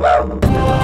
Woo!